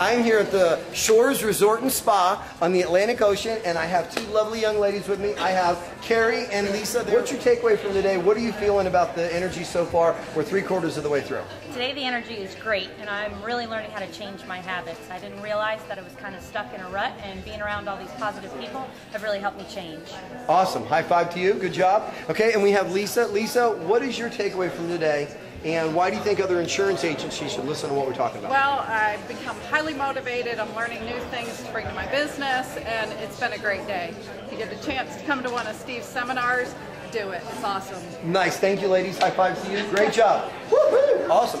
I'm here at the Shores Resort and Spa on the Atlantic Ocean, and I have two lovely young ladies with me. I have Carrie and Lisa. What's your takeaway from today? What are you feeling about the energy so far? We're three quarters of the way through. Today the energy is great and I'm really learning how to change my habits. I didn't realize that I was kind of stuck in a rut and being around all these positive people have really helped me change. Awesome. High five to you. Good job. Okay, and we have Lisa. Lisa, what is your takeaway from today? And why do you think other insurance agencies should listen to what we're talking about? Well, I've become highly motivated. I'm learning new things to bring to my business, and it's been a great day. If you get a chance to come to one of Steve's seminars, do it. It's awesome. Nice. Thank you, ladies. High five to you. Great job. Woo-hoo. Awesome.